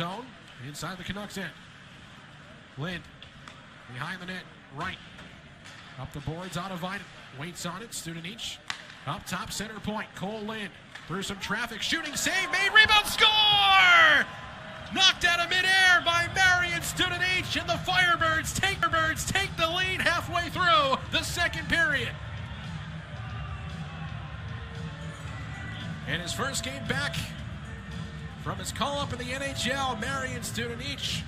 zone inside the Canucks end. Lind behind the net, right. Up the boards, out of Vine. Waits on it, Studenič. Up top, center point, Kole Lind. Through some traffic, shooting save, made, rebound, score! Knocked out of midair by Marian Studenič, and the Firebirds take, take the lead halfway through the second period. In his first game back from his call up in the NHL, Marian Studenič